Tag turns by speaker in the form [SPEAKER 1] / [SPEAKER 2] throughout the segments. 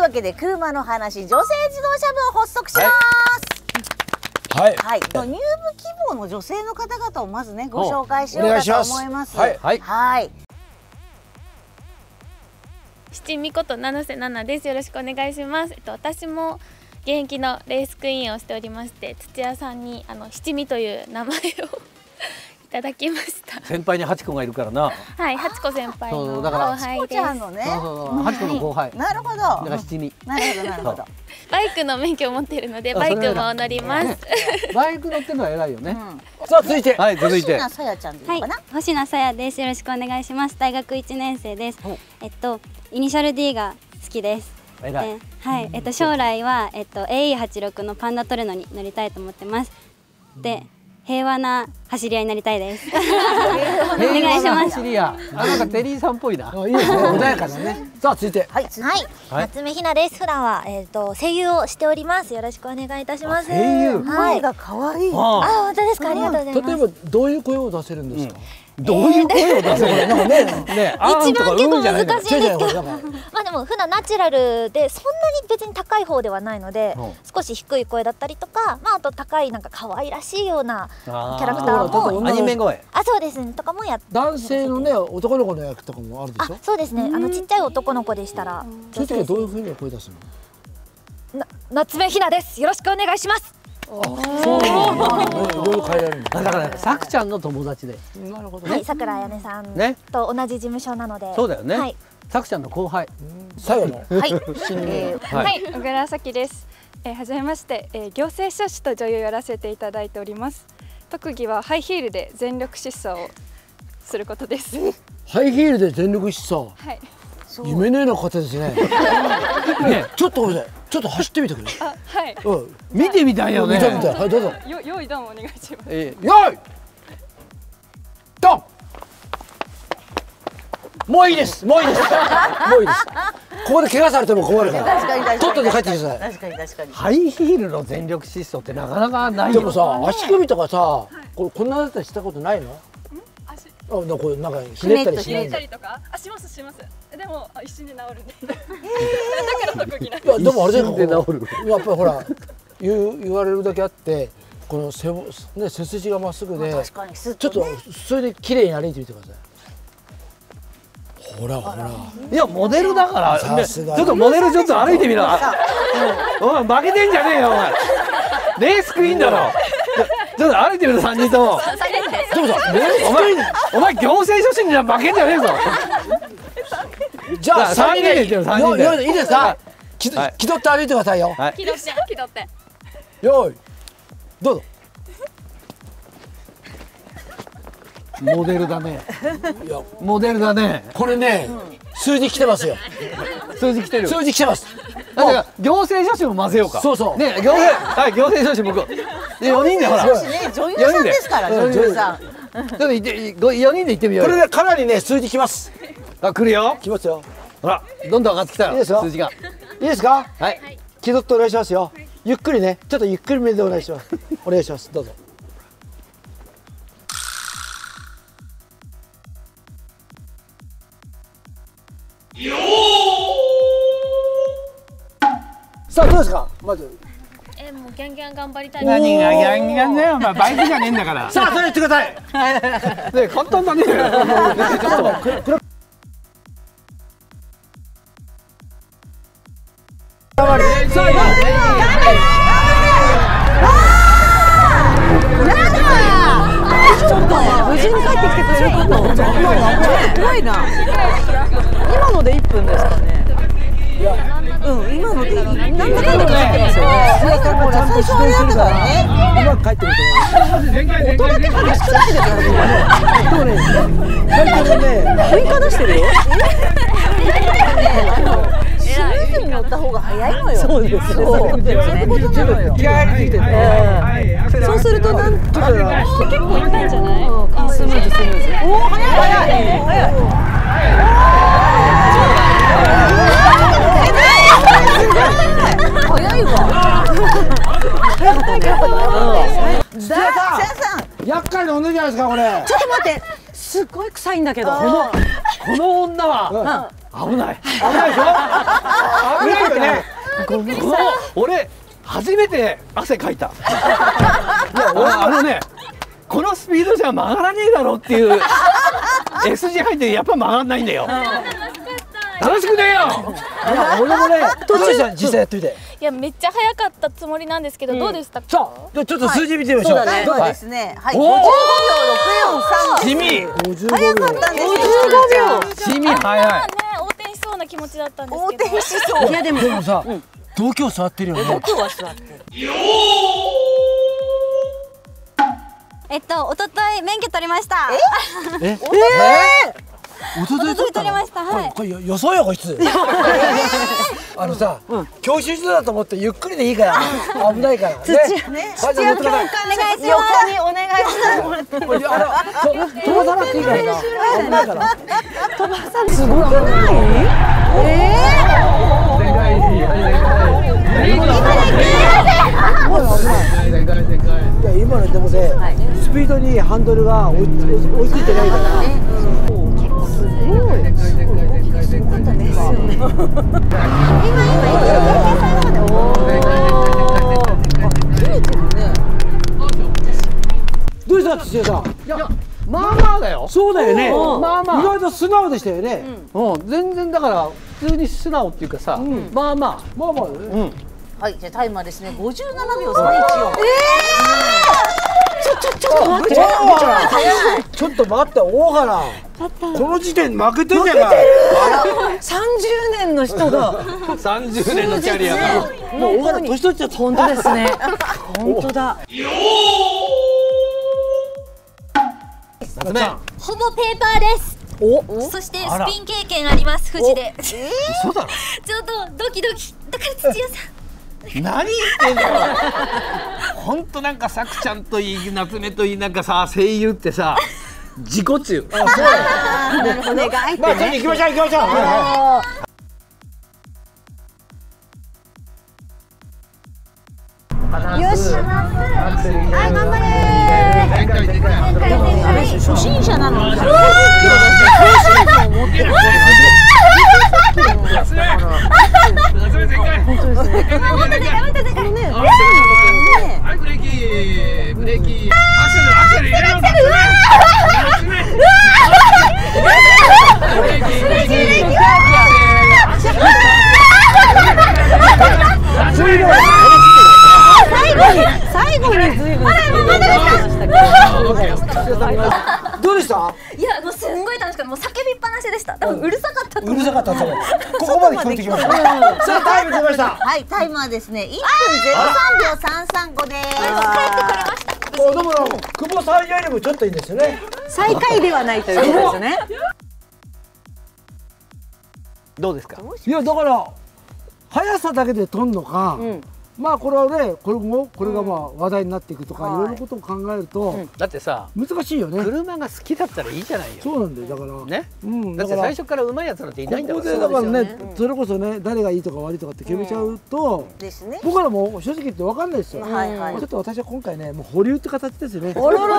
[SPEAKER 1] いうわけで車の話女性自動車部を発足します。
[SPEAKER 2] はい。
[SPEAKER 1] はい、入部希望の女性の方々をまずねご紹介しようかと思います。
[SPEAKER 2] はい。
[SPEAKER 3] はい。
[SPEAKER 1] はい。
[SPEAKER 4] 七味こと七瀬奈々です。よろしくお願いします。えっと私も現役のレースクイーンをしておりまして、土屋さんにあの七味という名前をいただきました。
[SPEAKER 3] 先輩にハチ子がいるからな。
[SPEAKER 4] はい、八子先輩の
[SPEAKER 3] そうだから。
[SPEAKER 4] 後輩で
[SPEAKER 1] こちゃんの
[SPEAKER 4] す。
[SPEAKER 1] ね。
[SPEAKER 3] そうそうそう。ハチ子の後輩。
[SPEAKER 1] なるほど。
[SPEAKER 3] だから七味。
[SPEAKER 1] なるほどなるほど。
[SPEAKER 4] バイクの免許を持っているので、
[SPEAKER 3] あ
[SPEAKER 4] バイクも乗ります。
[SPEAKER 3] バイク乗ってるのは偉いよね。
[SPEAKER 2] さあ続いて。
[SPEAKER 3] はい続いて。
[SPEAKER 1] 星名さやちゃんでいい
[SPEAKER 5] はい
[SPEAKER 1] のかな、、
[SPEAKER 5] 星名さやです。よろしくお願いします。大学一年生です。
[SPEAKER 3] お。
[SPEAKER 5] えっとイニシャル D が好きです。はい、えっと将来はえっと AE86 のパンダトレノに乗りたいと思ってます。で、平和な走り屋になりたいです。お願いします。
[SPEAKER 3] 走りや。あなんかテリーさんっぽいな。
[SPEAKER 2] あいいですね。穏やかなね。さあ続いて。
[SPEAKER 1] はい。次
[SPEAKER 6] はい、
[SPEAKER 3] はい。
[SPEAKER 6] 夏目ひなです。普段はえっ、と声優をしております。よろしくお願いいたします。
[SPEAKER 3] あ声優？
[SPEAKER 6] はい。あ、
[SPEAKER 1] 声が可愛い。
[SPEAKER 3] あ
[SPEAKER 6] 本当ですか。ありがとうございます。
[SPEAKER 2] 例えばどういう声を出せるんですか？
[SPEAKER 3] どういう声を出せるの？ねね
[SPEAKER 6] 一番結構難しいんですけど。まあでも普段ナチュラルでそんなに別に高い方ではないので
[SPEAKER 3] うん、
[SPEAKER 6] 少し低い声だったりとか、まああと高いなんか可愛らしいようなキ
[SPEAKER 3] あ
[SPEAKER 6] ャラクターも、
[SPEAKER 3] アニメ声。
[SPEAKER 6] あそうですね。とかもやっ
[SPEAKER 2] 男性のね男の子の役とかもあるでし
[SPEAKER 6] あ
[SPEAKER 2] ょ
[SPEAKER 6] そうですね。あのちっちゃい男の子でしたら、
[SPEAKER 2] そういう時はどういうふうに声出すの？
[SPEAKER 6] な夏目ひなです。よろしくお願いします。
[SPEAKER 2] そういろいろ変えられる。んだ
[SPEAKER 3] だからさくちゃんの友達で。
[SPEAKER 2] なるほど
[SPEAKER 6] はい、さくらあやねさん
[SPEAKER 3] ね。
[SPEAKER 6] と同じ事務所なので、
[SPEAKER 3] そうだよね。
[SPEAKER 6] はい。
[SPEAKER 3] さくちゃんの後輩。
[SPEAKER 2] 最後の
[SPEAKER 1] はい、えー
[SPEAKER 3] は
[SPEAKER 7] はい、小倉咲です。えー、はじめまして、えー、行政書士と女優をやらせていただいております。特技はハイヒールで全力疾走をすることです。
[SPEAKER 2] ハイヒールで全力疾走？
[SPEAKER 7] はい、
[SPEAKER 2] 夢のような方ですね。
[SPEAKER 3] ね。
[SPEAKER 2] ちょっとごめんなさい。ちょっと走ってみてくれ。
[SPEAKER 7] あ、はい、
[SPEAKER 2] うん。
[SPEAKER 3] 見てみたいよね。
[SPEAKER 2] 見た見た。はいどうぞ。
[SPEAKER 7] よ、用意ドンお願いします。
[SPEAKER 3] え
[SPEAKER 2] よい。ドンもういいです。もういいです。もういいです。ここで怪我されても困るから。
[SPEAKER 1] 確かに確かに。
[SPEAKER 2] とっとと帰ってください。
[SPEAKER 1] 確かに確かに。
[SPEAKER 3] ハイヒールの全力疾走ってなかなかないよ。
[SPEAKER 2] でもさ足首とかさこれこんなだったりしたことないの？
[SPEAKER 7] 足、
[SPEAKER 2] あなん？かこうなんかひねったりし
[SPEAKER 7] ひねっ
[SPEAKER 2] ないの
[SPEAKER 7] たりとか、あ、しますします。でも、あ、一瞬で治るんで。だから特技なん
[SPEAKER 2] いやでもあれだよ。
[SPEAKER 3] 一瞬で治る。
[SPEAKER 2] やっぱりほら言う言われるだけあってこの背もね背筋がまっすぐで
[SPEAKER 1] 確かにスッ
[SPEAKER 2] ちょっとそれで綺麗に歩いてみてくださいほらほら。
[SPEAKER 3] いやモデルだから。ねち
[SPEAKER 2] さすが
[SPEAKER 3] ょっとモデルちょっと歩いてみろあお前負けてんじゃねえよお前。レースクイーンだろ。ちょっと歩いてみろ3人とも。
[SPEAKER 2] でもさレース
[SPEAKER 3] お前お前行政書士には負けんじゃねえぞ。
[SPEAKER 2] じゃあ
[SPEAKER 3] さあ三人で行ってよ三人で。
[SPEAKER 2] よよいいですか？気
[SPEAKER 3] はい。
[SPEAKER 2] 気取って歩いてくださいよ。
[SPEAKER 3] はい。
[SPEAKER 7] 気取って、気取って。
[SPEAKER 2] よい。どうぞ
[SPEAKER 3] モデルだね。
[SPEAKER 2] いや
[SPEAKER 3] モデルだね。
[SPEAKER 2] これね数字来てますよ。
[SPEAKER 3] 数字来てる。
[SPEAKER 2] 数字来てます。
[SPEAKER 3] だから行政書士も混ぜようか。
[SPEAKER 2] そうそう。
[SPEAKER 3] ね行政はい行政書士僕で4人でほら。
[SPEAKER 1] 女優さんですから
[SPEAKER 2] 四人で。
[SPEAKER 1] 女優さん。
[SPEAKER 3] と行って4人で行ってみようよ。
[SPEAKER 2] これでかなりね数字来ます。
[SPEAKER 3] あ来るよ。
[SPEAKER 2] 来ますよ。
[SPEAKER 3] ほらどんどん上がってきた。よ
[SPEAKER 2] いいですよ。
[SPEAKER 3] 数字が。
[SPEAKER 2] いいですか？
[SPEAKER 3] はい。
[SPEAKER 2] 気取ってお願いしますよ。ゆっくりね。ちょっとゆっくりめでお願いします。お願いします。どうぞさあどうですか？まず。
[SPEAKER 4] えもうギャンギャン頑張りたい。
[SPEAKER 3] 何がギャンギャンだよ。お前バイクじゃねえんだから。
[SPEAKER 2] さあそれ言ってください。
[SPEAKER 3] ね簡単だねちょっと
[SPEAKER 1] 無事に帰ってきてくれること怖いな。今ので1分ですかねうん今のでなんだかんだかかってますよねなんかほら最初あれだったからね
[SPEAKER 2] うまく帰ってくると思います
[SPEAKER 1] 音だけ話しかけてたから
[SPEAKER 2] でもね最近ね
[SPEAKER 1] 喧嘩出してるよスムーズに乗った方が早いのよそうですそうそういうことなのよ
[SPEAKER 2] 気合入りすぎてね
[SPEAKER 1] そうするとなんとか。
[SPEAKER 7] 結構いったんじゃない？
[SPEAKER 1] あスムーズスムーズおお早い早い。早いってすっごい臭いんだけど。
[SPEAKER 3] この女は危ない。危ないでしょ？危ないよね。この俺初めて汗かいた。いや俺あのねこのスピードじゃ曲がらねえだろっていう S 字入ってやっぱ曲がらないんだよ。楽しくねえよ。
[SPEAKER 2] いや俺もねどうでした実際やってみて
[SPEAKER 4] いやめっちゃ早かったつもりなんですけど、どうでしたか？
[SPEAKER 2] さあじゃあちょっと数字見てみましょう、
[SPEAKER 1] そうだね。そう
[SPEAKER 2] はい
[SPEAKER 1] ですね。はい。
[SPEAKER 3] おー。
[SPEAKER 1] 五十五秒六四三。
[SPEAKER 3] 地味
[SPEAKER 2] 55
[SPEAKER 1] 早か
[SPEAKER 2] 秒。
[SPEAKER 1] ったんですよ。
[SPEAKER 2] 55秒
[SPEAKER 3] 地味早い
[SPEAKER 4] ね横転しそうな気持ちだったんです
[SPEAKER 1] 横
[SPEAKER 4] けど。
[SPEAKER 1] 転しそう。
[SPEAKER 2] いやでもでもさ、東京座ってるよね。
[SPEAKER 1] 今日は座ってる。
[SPEAKER 5] えっと一昨日免許取りました。
[SPEAKER 2] え？え？おととい
[SPEAKER 5] 一昨日取りました。はい。
[SPEAKER 2] これよ予想よこいつ。あのさ、教習所だと思ってゆっくりでいいから。危ないから。ね
[SPEAKER 1] 土屋ね。
[SPEAKER 2] はいじゃあ乗ってください
[SPEAKER 5] お願いします。
[SPEAKER 1] 横にお願いしてもらって。
[SPEAKER 2] これあのと飛ばさなくていい。からな危ない。から
[SPEAKER 1] すごくない？
[SPEAKER 2] いや今のでもね、スピードにハンドルが追いついてないから、どうした土屋さん
[SPEAKER 3] い。やまあまあだよ
[SPEAKER 2] そうだよね
[SPEAKER 3] まあまあ
[SPEAKER 2] 意外と素直でしたよね、
[SPEAKER 3] うん全然だから普通に素直ってい。うかさ、まあま
[SPEAKER 2] まあまあね、
[SPEAKER 3] あうん
[SPEAKER 1] はい。じゃあタイマーですね。五十七秒三一四。
[SPEAKER 2] ちょっと待ってちょっと待って大原。この時点負けてんじゃない
[SPEAKER 1] 三十年の人が。
[SPEAKER 3] 30年のキャリアが
[SPEAKER 2] もう大原。年取っちゃった
[SPEAKER 1] 本当ですね。本当だ。
[SPEAKER 6] ほぼペーパーです
[SPEAKER 2] お
[SPEAKER 6] そしてスピン経験あります富士でち
[SPEAKER 3] 嘘だろ
[SPEAKER 6] ょっとドキドキだから土屋さん
[SPEAKER 3] 何言ってんだよ本当なんかさくちゃんといい夏目といいなんかさ 声優ってさ自己中。
[SPEAKER 1] なるほど。お願いって
[SPEAKER 2] まあちょっと行きましょう行きましょう、
[SPEAKER 5] よし。はい頑張れ。
[SPEAKER 1] 初心者なの。に。
[SPEAKER 3] は
[SPEAKER 6] やもうすんごい楽しかった。もう叫びっぱなしでした。多分うるさかったと
[SPEAKER 2] う。るさかったそれここまで聞こえてきました。さあタイム出ました。
[SPEAKER 1] はい。タイマーですね。一分ゼロ三秒三三五です。
[SPEAKER 2] おでも久保さんよりもちょっといいんですよね。
[SPEAKER 1] 最下位ではないということですね。
[SPEAKER 3] どうですか？
[SPEAKER 2] いやだから速さだけで飛んのか、まあこれはねこれもこれがまあ話題になっていくとか、い、ろいろことを考えると
[SPEAKER 3] だってさ
[SPEAKER 2] 難しいよね、
[SPEAKER 3] 車が好きだったらいいじゃないよ。
[SPEAKER 2] そうなんだよだから。
[SPEAKER 3] ね。
[SPEAKER 2] うん。
[SPEAKER 3] だって
[SPEAKER 2] だから
[SPEAKER 3] 最初から上手いやつなんていないんだ
[SPEAKER 2] こ
[SPEAKER 3] から
[SPEAKER 2] こでだからねそれこそね誰がいいとか悪いとかって決めちゃうと、
[SPEAKER 1] ですね。
[SPEAKER 2] 僕らも正直言って分かんないですよ、
[SPEAKER 1] はいはい。
[SPEAKER 2] ちょっと私は今回ねもう保留って形ですよね。
[SPEAKER 1] おろろろろ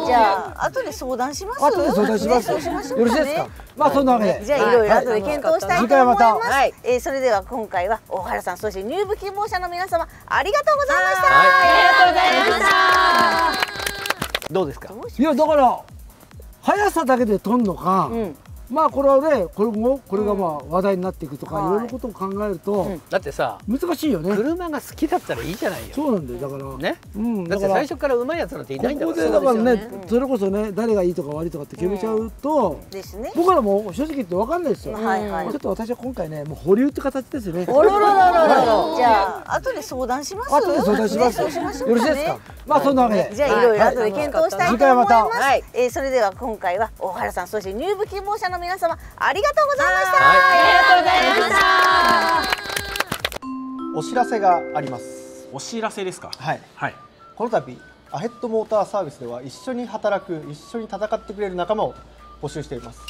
[SPEAKER 1] ろ。じゃあ後で相談します？
[SPEAKER 2] 後で相談します、
[SPEAKER 1] ねそうしましょう
[SPEAKER 2] よろしいですか、まあそんなわけで。
[SPEAKER 1] じゃあいろいろ後で検討したいと思います。
[SPEAKER 2] 次回はまた。
[SPEAKER 1] はい、えー、それでは今回は大原さんそして入部希望者の皆様ありがとうございました。
[SPEAKER 3] どうですか？
[SPEAKER 2] いやだから速さだけで飛んのか、まあこれはねこれもこれがまあ話題になっていくとか、い、ろいろことを考えると、
[SPEAKER 3] だってさ
[SPEAKER 2] 難しいよね。
[SPEAKER 3] 車が好きだったらいいじゃないよ。
[SPEAKER 2] そうなんだよだから。
[SPEAKER 3] ね。
[SPEAKER 2] うん。
[SPEAKER 3] だって最初から上手いやつなんていないんだ
[SPEAKER 2] こ
[SPEAKER 3] から
[SPEAKER 2] こでだからねそれこそね誰がいいとか悪いとかって決めちゃうと、
[SPEAKER 1] ですね。
[SPEAKER 2] 僕らも正直言って分かんないですよ、
[SPEAKER 1] はいはい。
[SPEAKER 2] ちょっと私は今回ねもう保留って形ですよね。
[SPEAKER 1] おろろろろろ。じゃあ後で相談します？
[SPEAKER 2] 後で相談します、
[SPEAKER 1] ね。そうしましょう
[SPEAKER 2] よろしいですか、まあそんなわけで。
[SPEAKER 1] じゃあいろいろ後で検討したいと思います。
[SPEAKER 2] 次回はまた
[SPEAKER 1] はい、えー、それでは今回は大原さんそして入部希望者の皆様ありがとうございました。
[SPEAKER 8] お知らせがあります。
[SPEAKER 9] お知らせですか？
[SPEAKER 8] はい。
[SPEAKER 9] はい。
[SPEAKER 8] この度アヘッドモーターサービスでは一緒に働く一緒に戦ってくれる仲間を募集しています。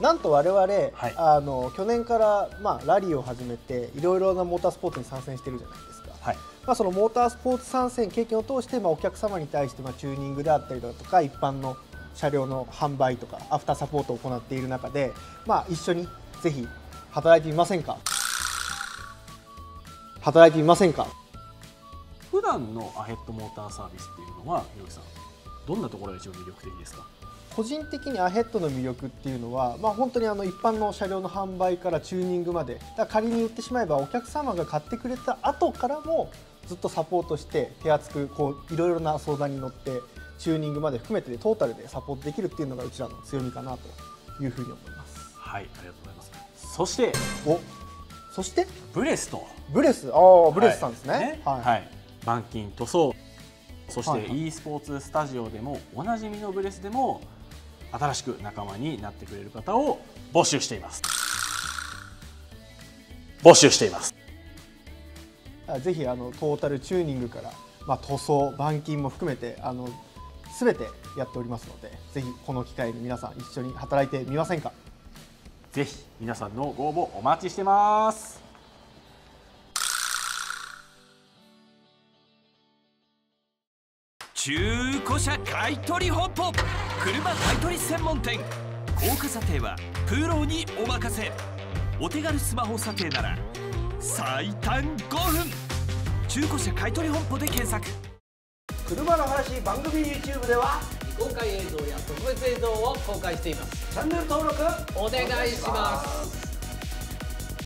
[SPEAKER 8] なんと我々、あの去年から、まあ、ラリーを始めていろいろなモータースポーツに参戦してるじゃないですか、
[SPEAKER 9] はい。
[SPEAKER 8] まあ、そのモータースポーツ参戦経験を通して、まあ、お客様に対して、まあ、チューニングであったりだとか一般の車両の販売とかアフターサポートを行っている中で、まあ、一緒にぜひ働いてみませんか？働いてみませんか？
[SPEAKER 9] 普段のアヘッドモーターサービスっていうのはひろきさんどんなところが一番魅力的ですか？
[SPEAKER 8] 個人的にアヘッドの魅力っていうのは、まあ、本当にあの一般の車両の販売からチューニングまでだ仮に言ってしまえばお客様が買ってくれた後からもずっとサポートして手厚くこういろいろな相談に乗ってチューニングまで含めてトータルでサポートできるっていうのがうちらの強みかなというふうに思います。
[SPEAKER 9] はいありがとうございます。そして
[SPEAKER 8] おそして？
[SPEAKER 9] ブレスと。
[SPEAKER 8] ブレス。ああブレスさんですね。
[SPEAKER 9] はい、はい、板金塗装。そして
[SPEAKER 8] はいはい。
[SPEAKER 9] e スポーツスタジオでもおなじみのブレスでも新しく仲間になってくれる方を募集しています。募集しています。
[SPEAKER 8] あぜひあのトータルチューニングから、まあ、塗装板金も含めてあの全てやっておりますのでぜひこの機会に皆さん一緒に働いてみませんか？
[SPEAKER 9] ぜひ皆さんのご応募お待ちしてます。
[SPEAKER 10] 中古車買取本舗車買取専門店。高価査定はプロにお任せ。お手軽スマホ査定なら最短5分。中古車買取本舗で検索。
[SPEAKER 11] 車の話番組 YouTube では公開映像や特別映像を公開しています。チャンネル登録お願いします